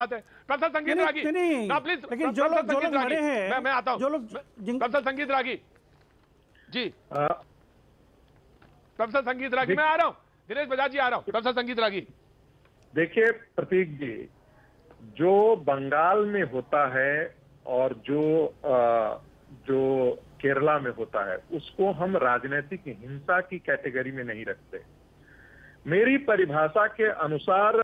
बात है। प्रोफेसर संगीत रागी। ना प्लीज़ लेकिन जो लोग- जो लोग मरे हैं, मैं मैं आता हूँ। जो लोग जिन- संगीत रागी। जी। प्रोफेसर संगीत रागी। मैं आ रहा हूँ। दिनेश बजाज जी आ रहा हूँ। प्रोफेसर संगीत रागी। देखिए प्रतीक जी जो बंगाल में होता है और जो जो केरला में होता है उसको हम राजनीतिक हिंसा की कैटेगरी में नहीं रखते। मेरी परिभाषा के अनुसार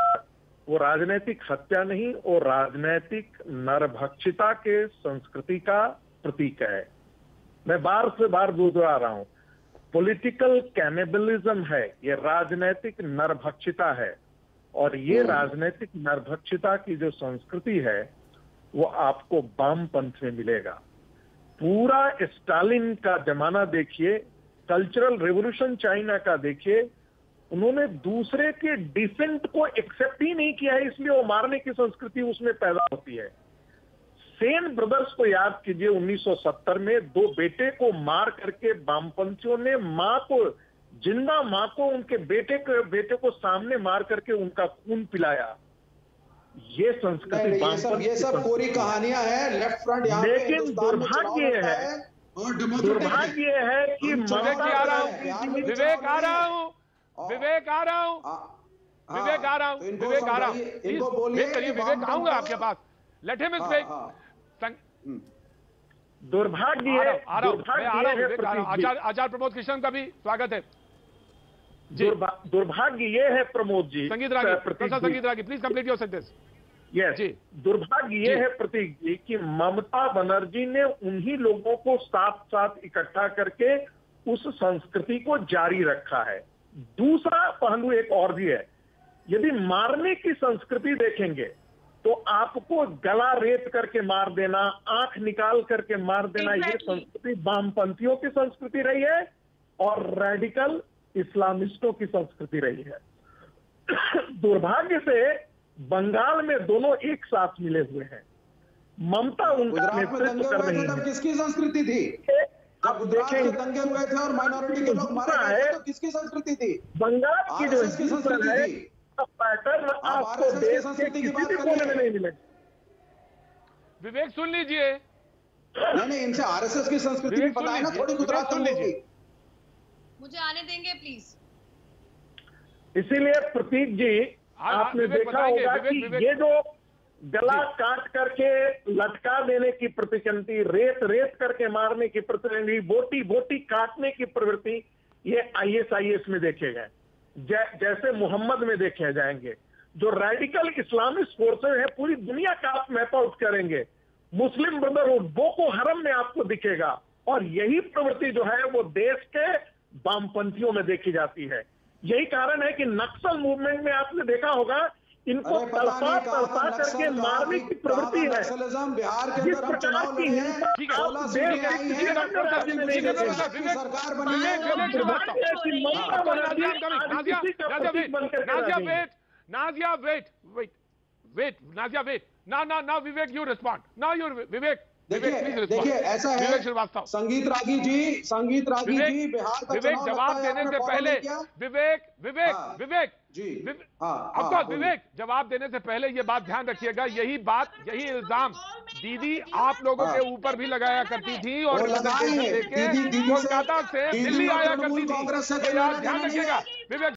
वो राजनीतिक हत्या नहीं और राजनीतिक नरभक्षिता के संस्कृति का प्रतीक है। मैं बार से बार दोहरा रहा हूँ पॉलिटिकल कैनेबलिज्म है ये राजनीतिक नरभक्षिता है। और ये राजनीतिक नरभक्षिता की जो संस्कृति है वो आपको वामपंथ में मिलेगा। पूरा स्टालिन का जमाना देखिए कल्चरल रेवोल्यूशन चाइना का देखिए उन्होंने दूसरे के डिसेंट को एक्सेप्ट ही नहीं किया है इसलिए वो मारने की संस्कृति उसमें पैदा होती है। सेन ब्रदर्स को याद कीजिए 1970 में दो बेटे को मार करके वामपंथियों ने माँ को ज़िंदा माँ को उनके बेटे के बेटे को सामने मार करके उनका खून पिलाया। ये संस्कृति ये सब ये सब पूरी कहानियाँ हैं लेफ़्ट फ्रंट यहाँ लेकिन दुर्भाग्य है, दुर्भाग्य है कि विवेक ममता आ रहा हूँ। विवेक आ हैं। हूँ और- विवेक आ रहा हूँ विवेक आ रहा हूँ तो विवेक आ रहा हूँ प्लीज़ करिए विवेक आऊँगा आपके पास। Let him speak. आ दुर्भाग्य है आ रहा हूँ विवेक। आचार्य आचार्य प्रमोद कृष्ण का भी स्वागत है। दुर्भाग्य ये है प्रमोद जी संगीत Ragi Prateek professor Sangeet Ragi please complete your sentence yes जी। दुर्भाग्य ये है प्रतीक जी कि ममता बनर्जी ने उन्हीं लोगों को साथ साथ इकट्ठा करके उस संस्कृति को जारी रखा है। दूसरा पहलू एक और भी है। यदि मारने की संस्कृति देखेंगे तो आपको गला रेत करके मार देना आँख निकाल करके मार देना ये संस्कृति वामपंथियों की संस्कृति रही है और रेडिकल इस्लामिस्टों की संस्कृति रही है। दुर्भाग्य से बंगाल में दोनों एक साथ मिले हुए हैं। ममता उनका नेतृत्व कर रही है। किसकी संस्कृति थी? जब आप गुजरात दंगे हुए थे और माइनॉरिटी के लोग मारे गए तो किसकी संस्कृति थी? बंगाल की जो संस्कृति थी। पैटर्न आपको देश के किसी भी कोने में नहीं मिलेगा विवेक सुन लीजिए। नहीं नहीं इनसे आरएसएस की संस्कृति भी पता है ना थोड़ी गुजरात सुन लीजिए। मुझे आने देंगे प्लीज़ इसीलिए प्रतीक जी हाँ, आपने विवेक देखा होगा कि ये जो गला काट करके लटका देने की प्रतिचंती रेत रेत करके मारने की प्रवृत्ति बोटी बोटी काटने की प्रवृत्ति ये आईएसआईएस में देखे गए। जै, जैसे मोहम्मद में देखे जाएँगे। जो रेडिकल इस्लामिक फोर्सेज है पूरी दुनिया का आप मैप आउट करेंगे। मुस्लिम ब्रदरहुड बोको हरम में आपको दिखेगा। और यही प्रवृत्ति जो है वो देश के वामपंथियों में देखी जाती है। यही कारण है कि नक्सल मूवमेंट में आपने देखा होगा इनको तड़पा तड़पा करके मारने की प्रवृत्ति है। नक्सलिज्म बिहार के जिस प्रकार की हिंसा हैं है, देश आई के हैं किसी अन्य राज्य में नहीं विवेक, यू रिस्पॉन्ड ना यू विवेक, नाजिया, नाजिया, नाजिया, नाजिया, देखिए देखिए ऐसा है संगीत रागी जी संगीत रागी जी बिहार का विवेक जवाब देने से पहले विवेक विवेक हाँ, विवेक। जी, विव- हाँ, हाँ, बोलिए। विवेक जवाब देने से पहले ये बात ध्यान रखिएगा यही बात यही इल्ज़ाम दीदी आप लोगों के। ऊपर भी लगाया करती थी और कोलकाता से दिल्ली आया करती थी। ध्यान रखिएगा विवेक